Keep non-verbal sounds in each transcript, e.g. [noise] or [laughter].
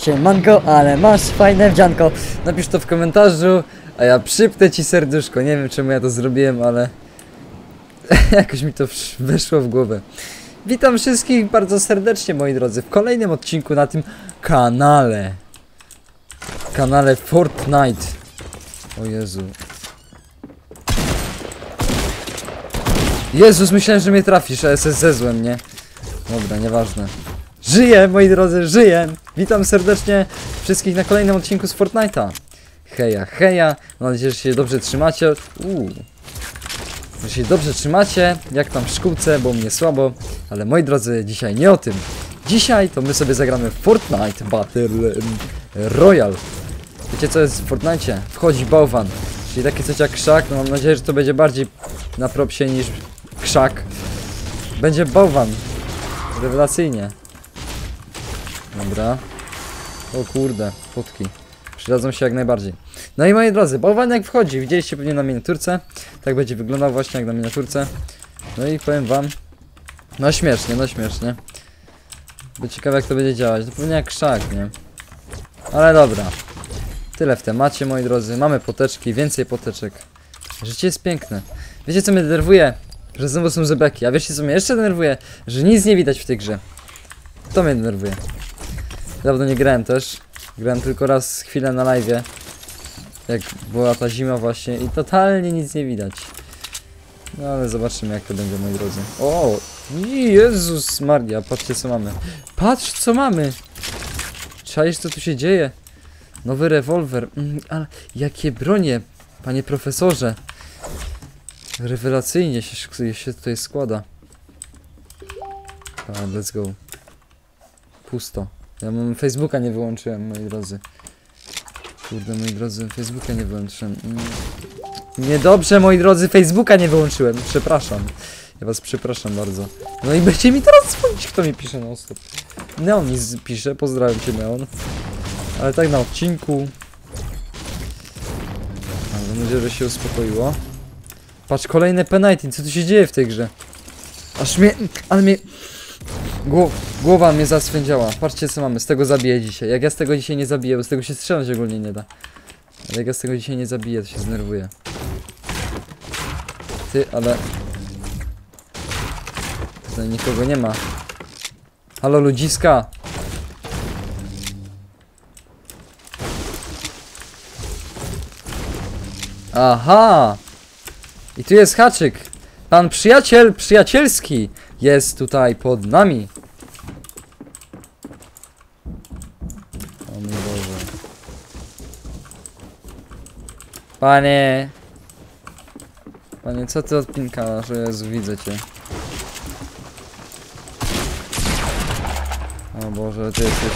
Siemanko, ale masz fajne wdzianko. Napisz to w komentarzu, a ja przypnę ci serduszko. Nie wiem czemu ja to zrobiłem, ale [laughs] jakoś mi to weszło w głowę. Witam wszystkich bardzo serdecznie moi drodzy w kolejnym odcinku na tym kanale. Kanale Fortnite. O Jezu. Jezus, myślałem, że mnie trafisz, ale se zezłem, nie? Dobra, nieważne. Żyję, moi drodzy, żyję! Witam serdecznie wszystkich na kolejnym odcinku z Fortnite'a. Heja, heja, mam nadzieję, że się dobrze trzymacie. Uuu. Że się dobrze trzymacie, jak tam w szkółce, bo mnie słabo. Ale moi drodzy, dzisiaj nie o tym. Dzisiaj to my sobie zagramy Fortnite Battle Royale. Wiecie co jest w Fortnite? Wchodzi bałwan. Czyli takie coś jak krzak, no mam nadzieję, że to będzie bardziej na propsie niż krzak. Będzie bałwan. Rewelacyjnie. Dobra. O kurde, fotki. Przydadzą się jak najbardziej. No i moi drodzy, bałwan jak wchodzi, widzieliście pewnie na miniaturce. Tak będzie wyglądał właśnie jak na miniaturce. No i powiem wam. No śmiesznie, no śmiesznie. Bo ciekawe jak to będzie działać. To pewnie jak krzak, nie? Ale dobra. Tyle w temacie, moi drodzy. Mamy poteczki, więcej poteczek. Życie jest piękne. Wiecie co mnie denerwuje? Że znowu są zebeki. A wiecie co mnie jeszcze denerwuje? Że nic nie widać w tej grze. To mnie denerwuje. Dawno nie grałem też. Grałem tylko raz chwilę na live. Jak była ta zima właśnie i totalnie nic nie widać. No ale zobaczymy jak to będzie moi drodzy. O! Jezus Maria, patrzcie co mamy. Patrz co mamy! Czaisz co tu się dzieje? Nowy rewolwer. Mm, ale jakie bronie, panie profesorze. Rewelacyjnie się, się tutaj składa. Let's go. Pusto. Ja mam Facebooka nie wyłączyłem, moi drodzy. Kurde, moi drodzy, Facebooka nie wyłączyłem. Mm. Niedobrze, moi drodzy, Facebooka nie wyłączyłem. Przepraszam. Ja was przepraszam bardzo. No i będzie mi teraz dzwonić, kto mi pisze na stop. Neon mi pisze, pozdrawiam cię Neon. Ale tak na odcinku. Mam nadzieję, że się uspokoiło. Patrz, kolejne penalty, co tu się dzieje w tej grze? Aż mnie, ale mnie... Gło, głowa mnie zaswędziała. Patrzcie co mamy, z tego zabiję dzisiaj. Jak ja z tego dzisiaj nie zabiję, bo z tego się strzelać ogólnie nie da. Ale jak ja z tego dzisiaj nie zabiję, to się znerwuję. Ty, ale... Tutaj nikogo nie ma. Halo ludziska! Aha! I tu jest haczyk. Pan przyjaciel, przyjacielski jest tutaj pod nami. O mój Boże. Panie. Panie, co ty odpinkalasz? O Jezu, widzę cię. O Boże, ty jesteś...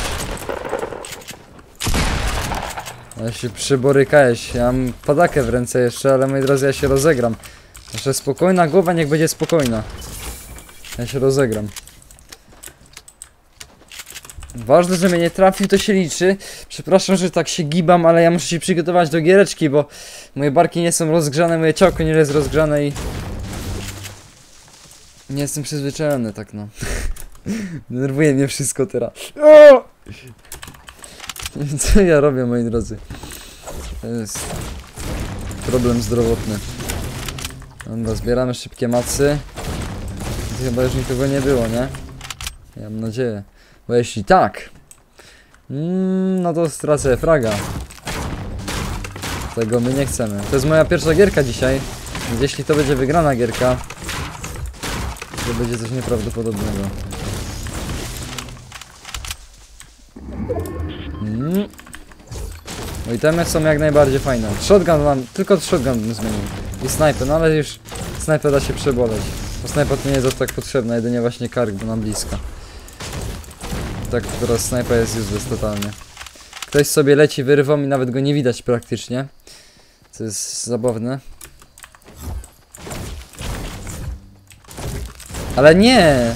Ja się przyborykałeś, ja mam padakę w ręce jeszcze, ale moi drodzy, ja się rozegram. Jeszcze spokojna głowa, niech będzie spokojna. Ja się rozegram. Ważne, że mnie nie trafił, to się liczy. Przepraszam, że tak się gibam, ale ja muszę się przygotować do giereczki, bo moje barki nie są rozgrzane, moje ciałko nie jest rozgrzane i... Nie jestem przyzwyczajony, tak no. [laughs] Denerwuje mnie wszystko teraz. O! [laughs] Co ja robię, moi drodzy? To jest problem zdrowotny. Dobra, zbieramy szybkie macy. Chyba już nikogo nie było, nie? Ja mam nadzieję. Bo jeśli tak, mm, no to stracę fraga. Tego my nie chcemy. To jest moja pierwsza gierka dzisiaj. Więc jeśli to będzie wygrana gierka, to będzie coś nieprawdopodobnego. Mm. No i temy są jak najbardziej fajne. Shotgun mam, tylko shotgun bym zmienił. I snajper, no ale już snajper da się przeboleć. Bo snajper to nie jest aż tak potrzebna, jedynie właśnie kark, bo nam blisko. Tak, teraz snajper jest useless totalnie. Ktoś sobie leci wyrwą i nawet go nie widać praktycznie. Co jest zabawne. Ale nie!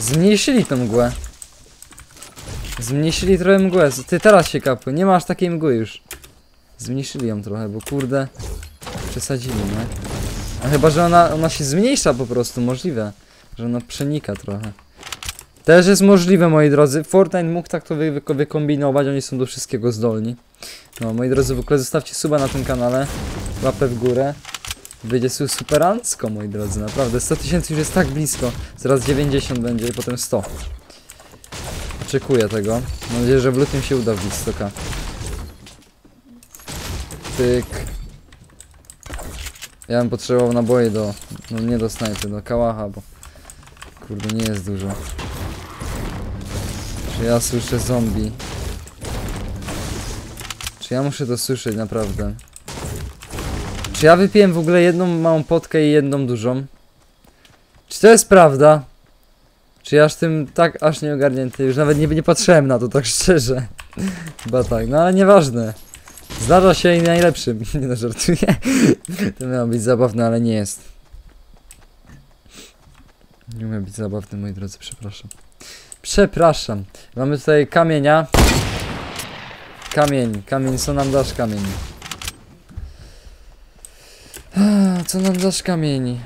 Zmniejszyli tą mgłę. Zmniejszyli trochę mgłę. Ty teraz się kapły, nie masz takiej mgły już. Zmniejszyli ją trochę, bo kurde przesadzili, nie? A chyba, że ona, ona się zmniejsza po prostu, możliwe. Że ona przenika trochę. Też jest możliwe, moi drodzy. Fortnite mógł tak to wy wy wykombinować, oni są do wszystkiego zdolni. No, moi drodzy, w ogóle zostawcie suba na tym kanale, łapę w górę. Su superancko, moi drodzy, naprawdę. 100 tysięcy już jest tak blisko. Zaraz 90 będzie i potem 100. Oczekuję tego. Mam nadzieję, że w lutym się uda wbić 100k. Tyk. Ja bym potrzebował naboje do... No nie do snajpy, do kałacha, bo... Kurde, nie jest dużo. Czy ja słyszę zombie? Czy ja muszę to słyszeć naprawdę? Czy ja wypiłem w ogóle jedną małą potkę i jedną dużą? Czy to jest prawda? Czy ja aż tym tak aż nie ogarnięty? Już nawet nie, nie patrzyłem na to, tak [laughs] szczerze. Chyba tak, no ale nieważne. Zdarza się i najlepszym. [laughs] Nie no, żartuję. To miało być zabawne, ale nie jest. Nie umiem być zabawny, moi drodzy, przepraszam. Przepraszam. Mamy tutaj kamienia. Kamień, kamień, co nam dasz kamień? Co nam dasz kamień?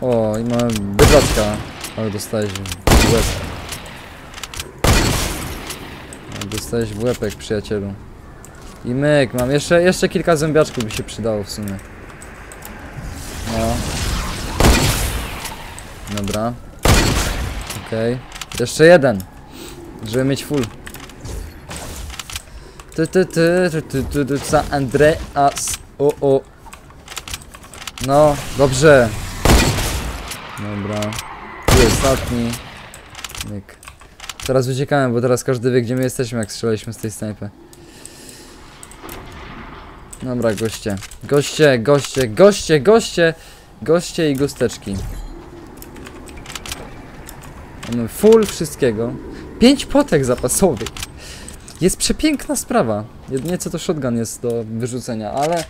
O, i mamy bydlaczka. Ale dostałeś w łeb. Dostałeś w łepek, przyjacielu. I myk, mam jeszcze, jeszcze kilka zębiaczków by się przydało w sumie. No. Dobra. Okej. Jeszcze jeden. Żeby mieć full. Ty, ty, ty, ty, ty, ty, ty, za Andreas. O, o. No, dobrze. Dobra. Tu ostatni. Myk. Teraz uciekałem, bo teraz każdy wie, gdzie my jesteśmy, jak strzelaliśmy z tej snajpy. Dobra, goście. Goście, goście, goście, goście, goście i gusteczki. Mamy full wszystkiego. Pięć potek zapasowych. Jest przepiękna sprawa. Jedynie co to shotgun jest do wyrzucenia, ale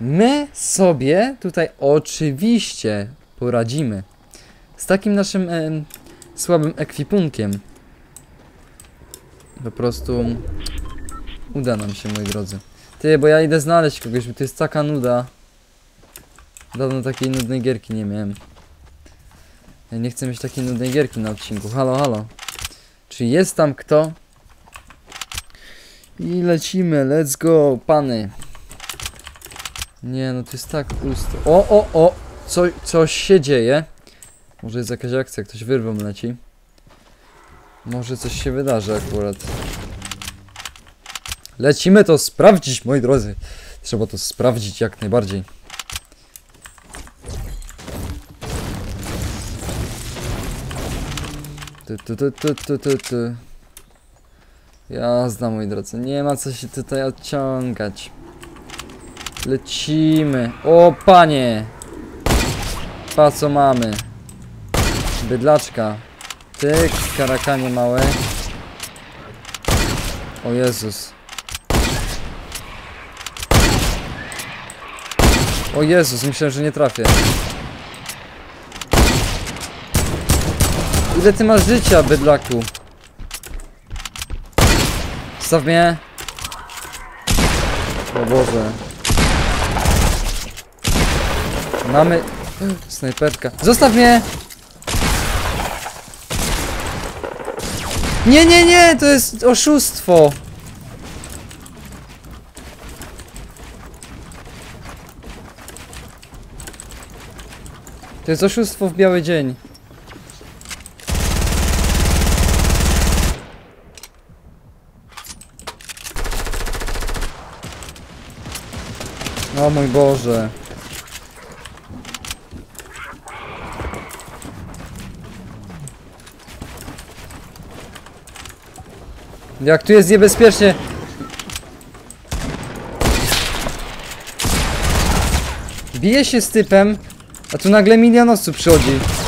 my sobie tutaj oczywiście poradzimy. Z takim naszym em, słabym ekwipunkiem. Po prostu uda nam się, moi drodzy. Ty, bo ja idę znaleźć kogoś, bo to jest taka nuda. Dawno takiej nudnej gierki nie miałem. Ja nie chcę mieć takiej nudnej gierki na odcinku. Halo, halo. Czy jest tam kto? I lecimy, let's go, pany. Nie, no to jest tak pusto. O, o, o! Co, coś się dzieje. Może jest jakaś akcja, ktoś wyrwą leci. Może coś się wydarzy akurat. Lecimy to sprawdzić, moi drodzy. Trzeba to sprawdzić jak najbardziej. Ty, ty, ty, ty, ty, ty, ty. Jazda, moi drodzy. Nie ma co się tutaj odciągać. Lecimy. O, panie! Pa, co mamy? Bydlaczka. Tyk, karakanie małe. O Jezus. O Jezus, myślałem, że nie trafię. Ile ty masz życia, bydlaku? Staw mnie. O Boże. Mamy... [gasps] Snajperka. Zostaw mnie! Nie, nie, nie! To jest oszustwo! To jest oszustwo w biały dzień. O mój Boże. Jak tu jest niebezpiecznie. Bije się z typem, a tu nagle milion osób przychodzi.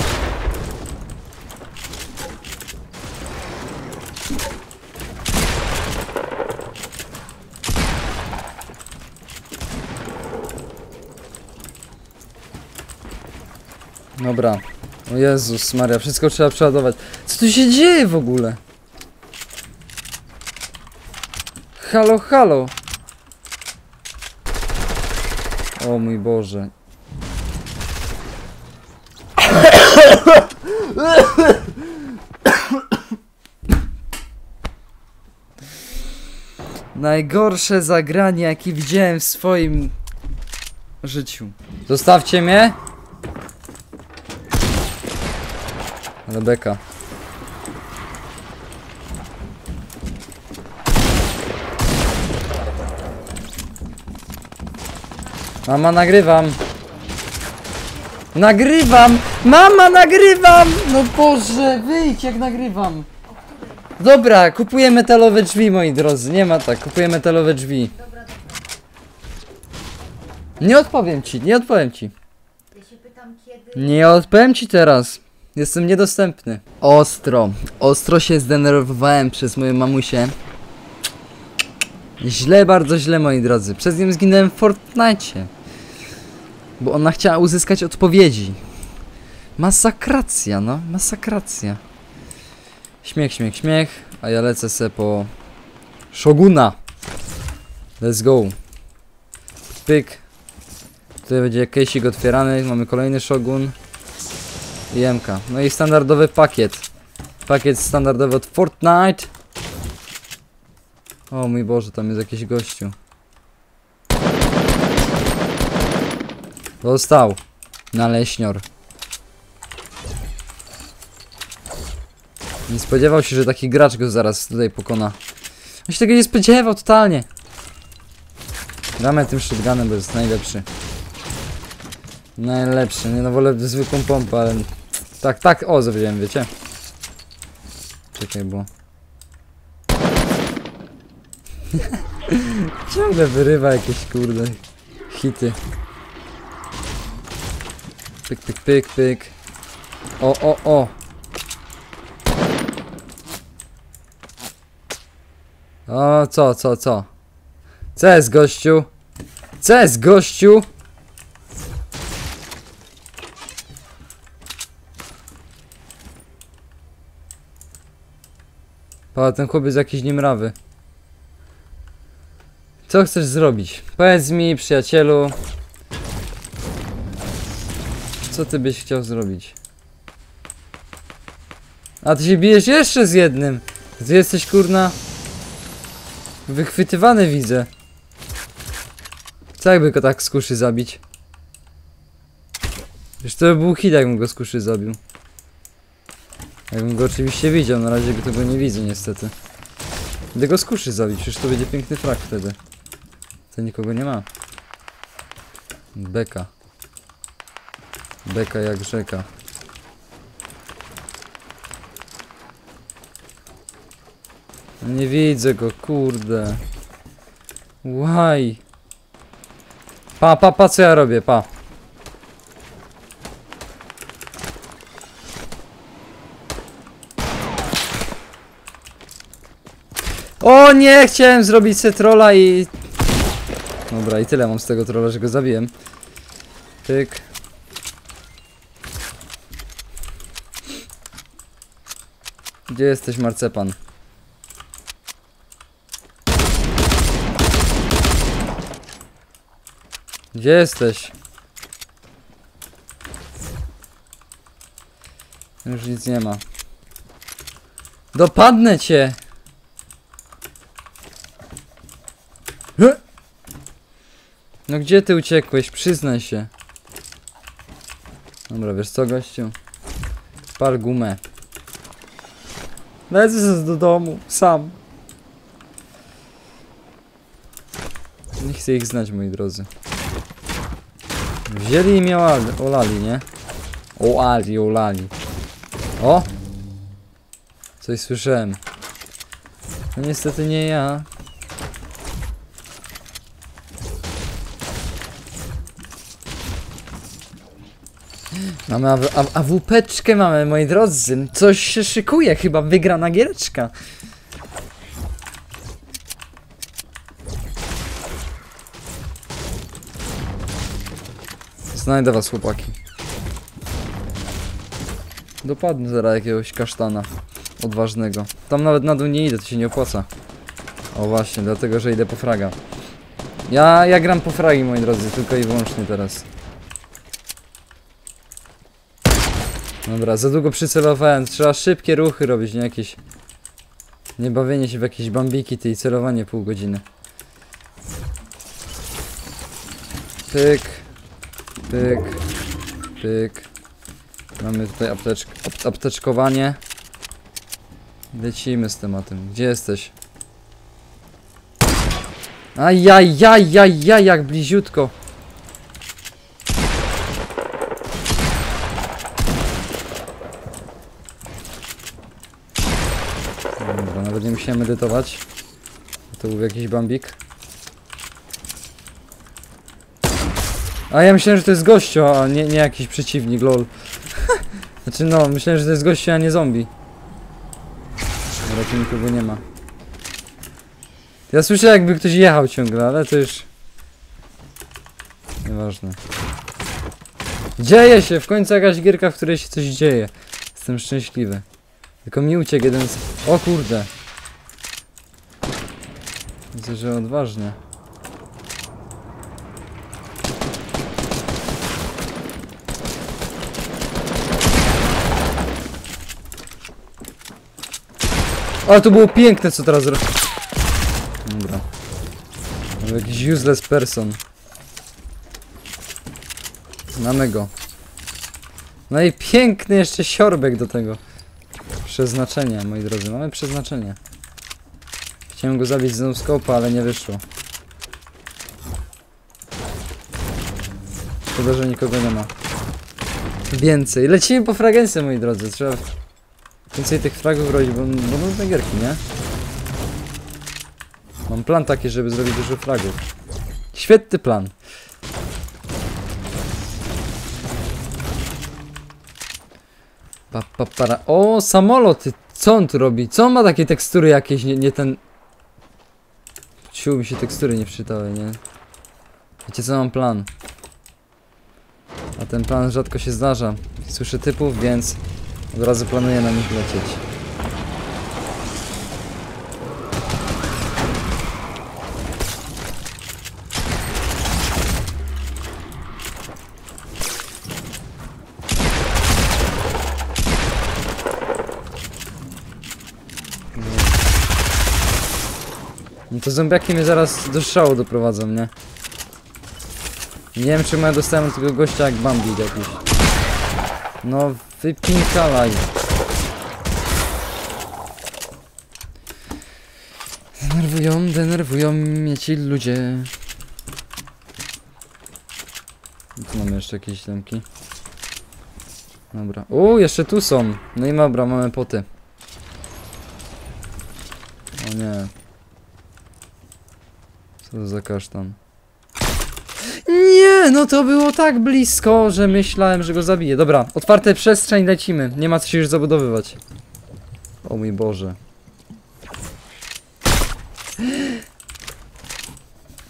Dobra. O Jezus Maria, wszystko trzeba przeładować. Co tu się dzieje w ogóle? Halo, halo. O mój Boże. Najgorsze zagranie, jakie widziałem w swoim życiu. Zostawcie mnie. Ale beka. Mama, nagrywam. Nagrywam! Mama, nagrywam! No Boże, wyjdź jak nagrywam. Dobra, kupuję metalowe drzwi, moi drodzy. Nie ma tak, kupuję metalowe drzwi. Nie odpowiem ci, nie odpowiem ci. Ja się pytam kiedy. Nie odpowiem ci teraz. Jestem niedostępny. Ostro, ostro się zdenerwowałem przez moją mamusię. Źle, bardzo źle, moi drodzy. Przez nią zginąłem w Fortnite. Bo ona chciała uzyskać odpowiedzi. Masakracja, no, masakracja. Śmiech, śmiech, śmiech. A ja lecę se po Shoguna. Let's go. Pyk. Tutaj będzie case'ik otwierany. Mamy kolejny Shogun. I MK. No i standardowy pakiet. Pakiet standardowy od Fortnite. O mój Boże, tam jest jakiś gościu. Dostał. Naleśnior. Nie spodziewał się, że taki gracz go zaraz tutaj pokona. On się tego nie spodziewał totalnie. Gramy tym shotgunem, bo jest najlepszy. Najlepszy, nie no wolę zwykłą pompę, ale... Tak, tak, o, zawziąłem, wiecie? Czekaj, bo... [laughs] Ciągle wyrywa jakieś, kurde, hity. Pyk, pyk, pyk, pyk. O, o, o! O, co, co, co? Co jest, gościu? Co jest, gościu? Pa, ten chłopiec jakiś niemrawy. Co chcesz zrobić? Powiedz mi, przyjacielu. Co ty byś chciał zrobić? A ty się bijesz jeszcze z jednym. Ty jesteś kurna. Wychwytywany widzę. Co jakby go tak z kuszy zabić? Wiesz to by był hit jakbym go z kuszy zabił. Jakbym go oczywiście widział, na razie go tego nie widzę niestety. Idę go z kuszy zabić, przecież to będzie piękny frak wtedy. To nikogo nie ma. Beka. Beka jak rzeka. Nie widzę go, kurde. Why? Pa, pa, pa, co ja robię, pa. O nie, chciałem zrobić se trolla i... Dobra, i tyle mam z tego trolla, że go zabiłem. Tyk. Gdzie jesteś, marcepan? Gdzie jesteś? Już nic nie ma. Dopadnę cię! No gdzie ty uciekłeś? Przyznaj się. Dobra, wiesz co, gościu? Pal gumę. Lecę zaraz do domu, sam. Nie chcę ich znać, moi drodzy. Wzięli i mnie olali, nie? Oali, olali. O! Coś słyszałem. No niestety nie ja. Mamy AW, A- AWP-czkę mamy, moi drodzy. Coś się szykuje, chyba wygrana giereczka. Znajdę was, chłopaki. Dopadnę zaraz jakiegoś kasztana odważnego. Tam nawet na dół nie idę, to się nie opłaca. O właśnie, dlatego, że idę po fraga. Ja, ja gram po fragi, moi drodzy, tylko i wyłącznie teraz. Dobra, za długo przycelowałem. Trzeba szybkie ruchy robić, nie jakieś Nie bawienie się w jakieś bambiki, ty i celowanie pół godziny. Pyk. Pyk. Pyk. Mamy tutaj apteczk ap apteczkowanie. Lecimy z tematem. Gdzie jesteś? Ajajajajaj, jak bliziutko. Dobra, musiałem medytować. To był jakiś bambik. A ja myślałem, że to jest gościu, a nie, nie jakiś przeciwnik, lol. [laughs] znaczy no, myślałem, że to jest gościu, a nie zombie. Tu nikogo nie ma. Ja słyszę jakby ktoś jechał ciągle, ale to już... Nieważne. Dzieje się! W końcu jakaś gierka, w której się coś dzieje. Jestem szczęśliwy. Tylko mi uciekł jeden z... O kurde! Widzę, że odważnie. Ale to było piękne, co teraz ro... Dobra. Jakiś useless person. Znamy go. No i piękny jeszcze siorbek do tego. Przeznaczenie, moi drodzy. Mamy przeznaczenie. Chciałem go zabić z noskopa, ale nie wyszło. Szkoda, że nikogo nie ma. Więcej. Lecimy po fragencję, moi drodzy. Trzeba więcej tych fragów robić, bo, bo nudne gierki, nie? Mam plan taki, żeby zrobić dużo fragów. Świetny plan. Pa, pa, para. O, samolot! Co on tu robi? Co on ma takie tekstury jakieś? Nie, nie ten... Ciu, mi się tekstury nie wczytały, nie? Wiecie co, mam plan. A ten plan rzadko się zdarza. Słyszę typów, więc od razu planuję na nich lecieć. Zombiaki mnie zaraz do szału doprowadzą, nie? Nie wiem czemu ja dostałem tego gościa jak Bambi jakiś. No wypinkalaj. Denerwują, denerwują mnie ci ludzie. Tu mamy jeszcze jakieś lemki. Dobra. O, jeszcze tu są. No i dobra, mamy poty. O nie. Co za kasztan? Nie, no to było tak blisko, że myślałem, że go zabiję. Dobra, otwarte przestrzeń, lecimy. Nie ma co się już zabudowywać. O mój Boże.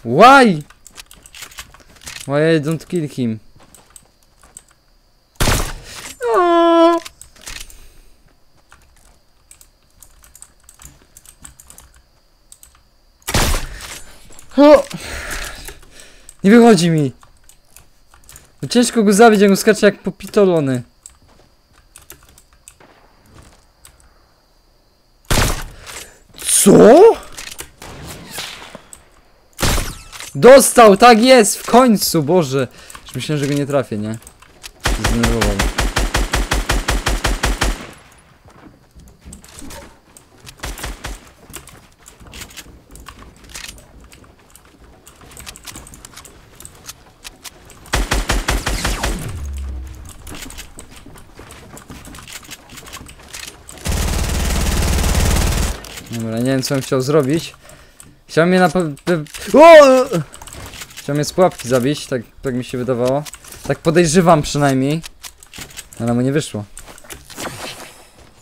Why? Why I don't kill him? O! Nie wychodzi mi. No ciężko go zabić, jak on skacze jak popitolony. Co? Dostał, tak jest, w końcu, Boże. Już myślałem, że go nie trafię, nie? Zdenerwował. Dobra, nie wiem co on chciał zrobić. Chciał mnie na pe... pe- O! Chciał mnie z pułapki zabić, tak, tak mi się wydawało. Tak podejrzewam przynajmniej. Ale mu nie wyszło.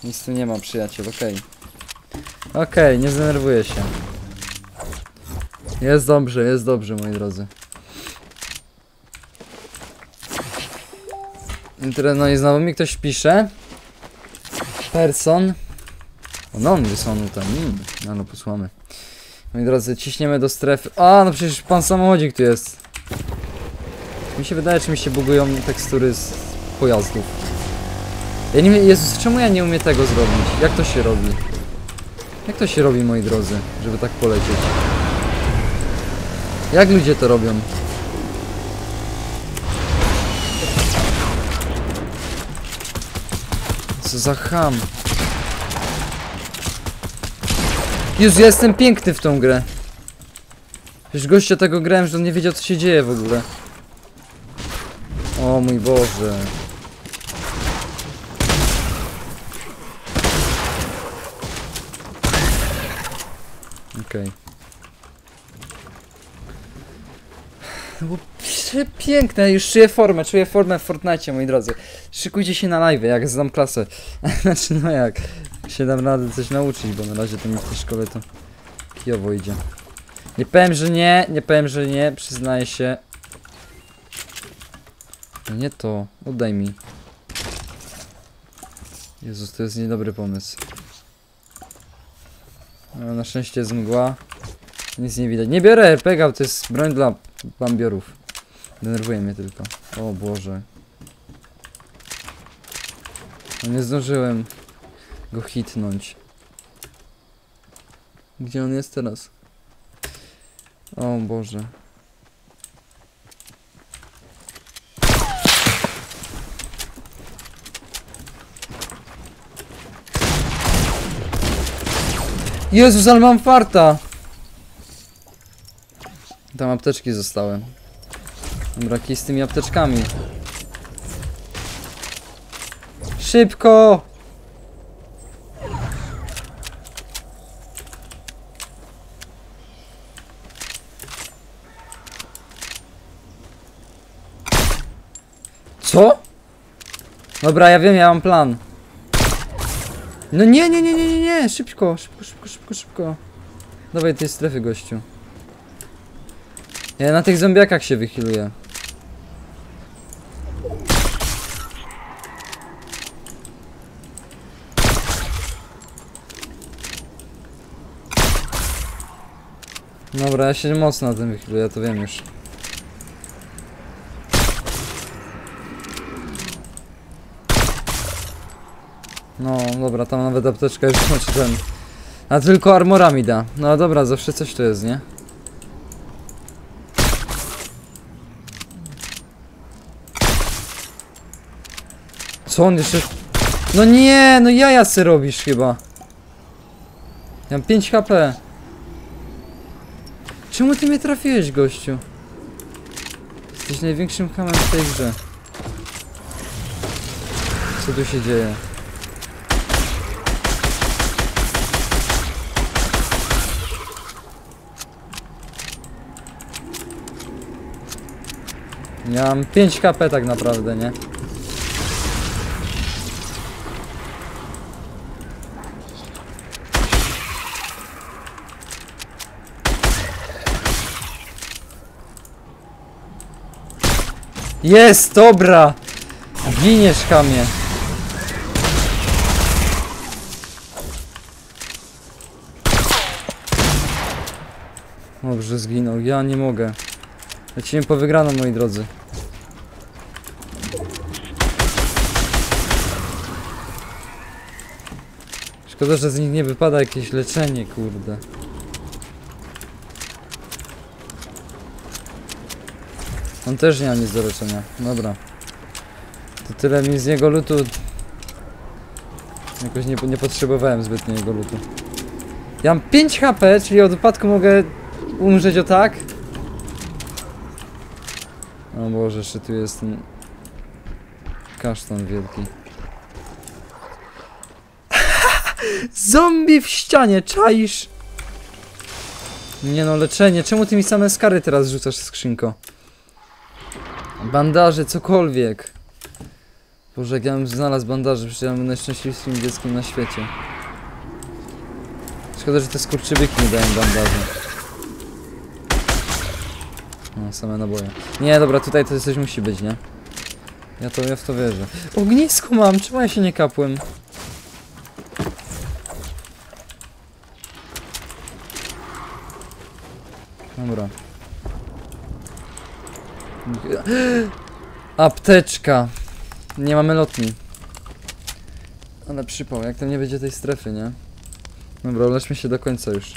Nic tu nie ma, przyjaciel, okej. Okej, nie zdenerwuję się. Jest dobrze, jest dobrze, moi drodzy. No i znowu mi ktoś pisze. Person. No, on tam. Mm, no, no, posłamy. Moi drodzy, ciśniemy do strefy. A, no przecież pan samochodzik tu jest. Mi się wydaje, czy mi się bugują tekstury z pojazdów. Ja nie Jezus, czemu ja nie umiem tego zrobić? Jak to się robi? Jak to się robi, moi drodzy, żeby tak polecieć? Jak ludzie to robią? Co za ham. Jezu, ja jestem piękny w tą grę. Przecież gościa tego grałem, że on nie wiedział co się dzieje w ogóle. O mój Boże. Okej. No bo prze- piękne, już czuję formę, czuję formę w Fortnite, moi drodzy. Szykujcie się na live, jak zdam klasę. [laughs] znaczy, no jak, się dam radę coś nauczyć, bo na razie to mi w tej szkole to kijowo idzie. Nie powiem, że nie, nie powiem, że nie, przyznaję się. No nie to, oddaj mi. Jezus, to jest niedobry pomysł. No, na szczęście jest mgła. Nic nie widać. Nie biorę RPG, to jest broń dla bambiorów. Denerwuje mnie tylko. O Boże. No nie zdążyłem go hitnąć. Gdzie on jest teraz? O Boże. Jezus, ale mam farta! Tam apteczki zostały. Dobra, z tymi apteczkami. Szybko! Co? Dobra, ja wiem, ja mam plan. No nie, nie, nie, nie, nie, nie, szybko, szybko, szybko, szybko, szybko. Dawaj tej strefy, gościu. Ja na tych zombiakach się wychyluję. Dobra, ja się mocno na tym wychyluję, to wiem już. No, dobra, tam nawet apteczka już [laughs] znaczy ten. A tylko armora mi da. No dobra, zawsze coś tu jest, nie? Co on jeszcze... No nie, no jaja se robisz chyba. Ja mam 5 HP. Czemu ty mnie trafiłeś, gościu? Jesteś największym hamem w tej grze. Co tu się dzieje? Ja mam 5 KP tak naprawdę, nie? Jest, dobra! Giniesz, chamie. Dobrze, zginął. Ja nie mogę. Lecimy po wygraną, moi drodzy. Szkoda, że z nich nie wypada jakieś leczenie, kurde. On też nie ma nic do leczenia. Dobra. To tyle mi z niego lutu. Jakoś nie, nie potrzebowałem zbytnio jego lutu. Ja mam 5 HP, czyli od upadku mogę umrzeć o tak. O Boże, jeszcze tu jest ten kasztan wielki. [laughs] Zombie w ścianie, czaisz? Nie no, leczenie. Czemu ty mi same skary teraz rzucasz, skrzynko? Bandaże, cokolwiek. Boże, jak ja bym znalazł bandaże, przecież ja bym najszczęśliwszym dzieckiem na świecie. Szkoda, że te skurczybyki nie dają bandaży. Same naboje. Nie, dobra, tutaj to coś musi być, nie? Ja to, ja w to wierzę. Ognisko mam, czemu ja się nie kapłem? Dobra. [gasps] Apteczka. Nie mamy lotni. Ale przypał, jak tam nie będzie tej strefy, nie? Dobra, uleczmy się do końca już.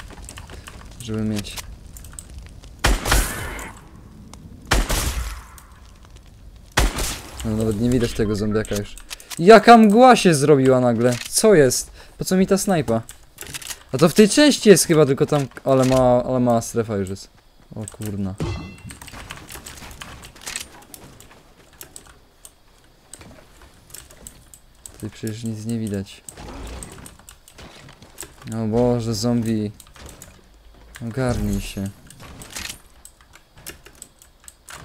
Żeby mieć. Nawet nie widać tego zombiaka już. Jaka mgła się zrobiła nagle? Co jest? Po co mi ta snajpa? A to w tej części jest chyba tylko tam... Ale ma, ale mała strefa już jest. O kurna. Tutaj przecież nic nie widać. O Boże, zombie. Ogarnij się.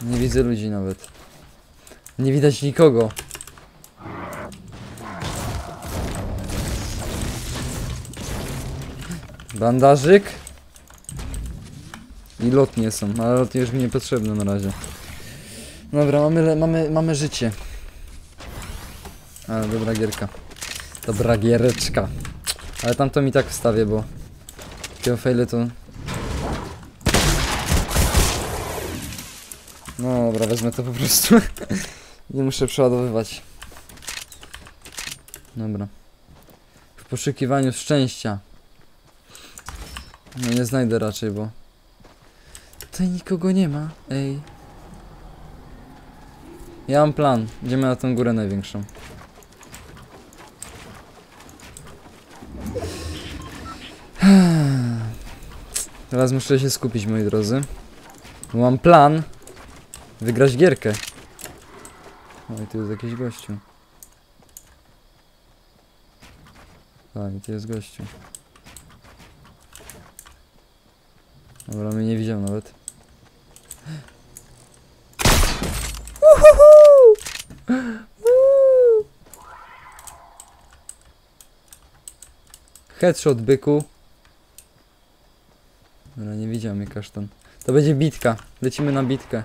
Nie widzę ludzi nawet. Nie widać nikogo. Bandażyk. I lotnie są, ale lotnie już mi niepotrzebne na razie. Dobra, mamy, mamy, mamy życie. Ale dobra gierka. Dobra giereczka. Ale tam to mi tak wstawię, bo takiego faile to... No dobra, wezmę to po prostu. [laughs] Nie muszę przeładowywać. Dobra. W poszukiwaniu szczęścia. No nie znajdę raczej, bo... Tutaj nikogo nie ma, ej. Ja mam plan. Idziemy na tę górę największą. Teraz muszę się skupić, moi drodzy. Mam plan wygrać gierkę. Oj, tu jest jakiś gościu. Tak, i tu jest gościu. Dobra, mnie nie widział nawet. Headshot byku. Dobra, nie widział mnie kasztan. To będzie bitka. Lecimy na bitkę.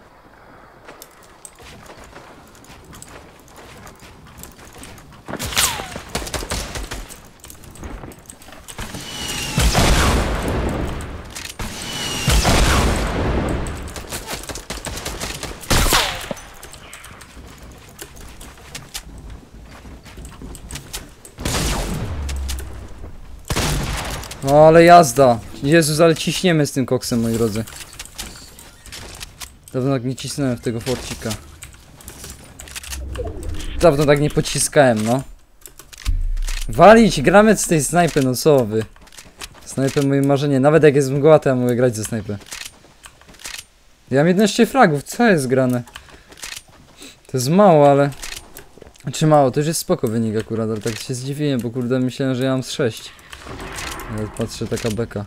Ale jazda. Jezus, ale ciśniemy z tym koksem, moi drodzy. Dawno tak nie cisnąłem w tego forcika. Dawno tak nie pociskałem, no. Walić, gramy z tej snajpy, no co wy. Moje marzenie, nawet jak jest mgła, to ja mogę grać ze snajpy. Ja mam 11 fragów, co jest grane? To jest mało, ale... Czy mało, to już jest spoko wynik akurat, ale tak się zdziwiłem, bo kurde myślałem, że ja mam z 6. Ale patrzę, taka beka.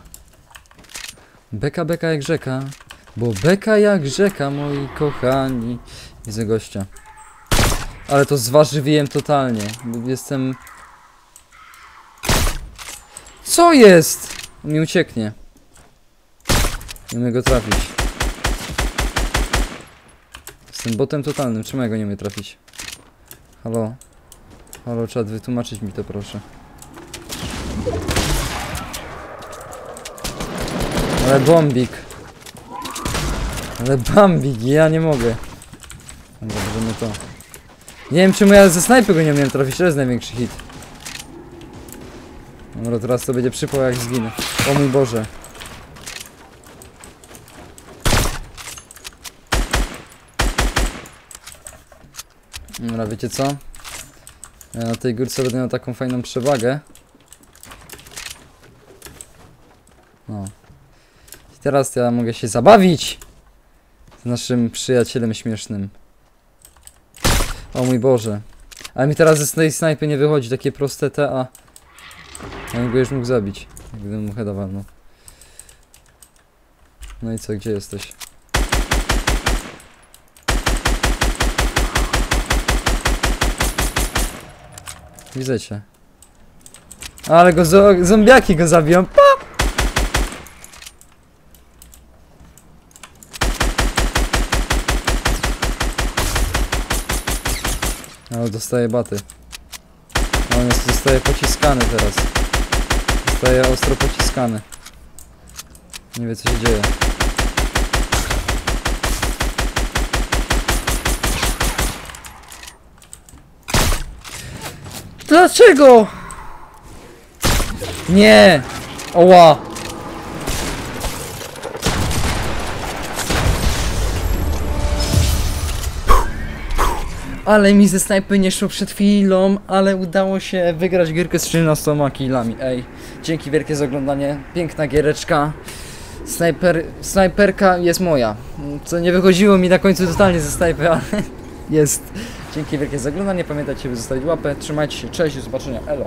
Beka, beka jak rzeka. Bo beka jak rzeka, moi kochani. Widzę gościa. Ale to zważywiłem totalnie. Jestem... Co jest? Mi ucieknie. Nie umiem go trafić. Jestem botem totalnym. Czemu ja go nie umiem trafić? Halo? Halo, czad, wytłumaczyć mi to proszę. Ale bombik. Ale bambik, ja nie mogę. Dobra, bierzemy to. Nie wiem czemu ja ze snajpy go nie umiem trafić, to jest największy hit. Dobra, teraz to będzie przypał jak zginę. O mój Boże. Dobra, wiecie co? Ja na tej górce będę miał taką fajną przewagę. No. I teraz ja mogę się zabawić z naszym przyjacielem śmiesznym. O mój Boże. Ale mi teraz ze snajpy nie wychodzi takie proste te, a... Ja bym go już mógł zabić, gdybym mu heada walnął. No i co, gdzie jesteś? Widzę cię. Ale go zo zombiaki go zabiją. Pa! Ale dostaje baty. A On jest, zostaje pociskany teraz. Zostaje ostro pociskany. Nie wie co się dzieje. Dlaczego? Nie! Oła! Ale mi ze snajpy nie szło przed chwilą, ale udało się wygrać gierkę z 13 killami. Ej, dzięki wielkie za oglądanie. Piękna giereczka. Snajper, snajperka jest moja. Co nie wychodziło mi na końcu totalnie ze snajpy, ale [laughs] jest. Dzięki wielkie za oglądanie. Pamiętajcie, by zostawić łapę. Trzymajcie się, cześć, do zobaczenia. Elo.